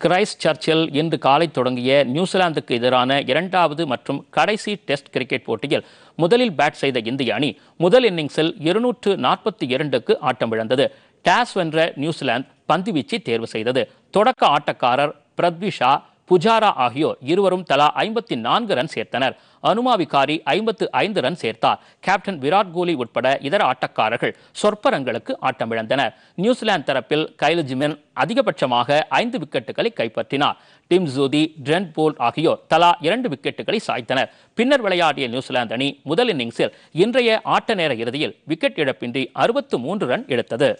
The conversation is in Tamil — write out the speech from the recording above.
கிரைஸ்ட் சர்ச்சில் இன்று காலை தொடங்கிய நியூசிலாந்துக்கு எதிரான இரண்டாவது மற்றும் கடைசி டெஸ்ட் கிரிக்கெட் போட்டியில் முதலில் பேட் செய்த இந்திய அணி முதல் இன்னிங்ஸில் இருநூற்று நாற்பத்தி இரண்டுக்கு ஆட்டமிழந்தது டாஸ் வென்ற நியூசிலாந்து பந்துவீச்சை தேர்வு செய்தது. தொடக்க ஆட்டக்காரர் பிரத்வி ஷா புஜாரா ஆகியோர் இருவரும் தலா ஐம்பத்தி நான்கு ரன் சேர்த்தனர். அனுமா விகாரி ஐம்பத்து ஐந்து ரன் சேர்த்தார். கேப்டன் விராட் கோலி உட்பட இதர ஆட்டக்காரர்கள் சொற்ப ரன்களுக்கு ஆட்டமிழந்தனர். நியூசிலாந்து தரப்பில் கைல் ஜிமென் அதிகபட்சமாக ஐந்து விக்கெட்டுகளை கைப்பற்றினார். டிம் ஜூதி ட்ரெண்ட் போல் ஆகியோர் தலா இரண்டு விக்கெட்டுகளை சாய்த்தனர். பின்னர் விளையாடிய நியூசிலாந்து அணி முதல் இன்னிங்ஸில் இன்றைய ஆட்ட நேர இறுதியில் விக்கெட் இழப்பின்றி அறுபத்து மூன்று ரன் எடுத்தது.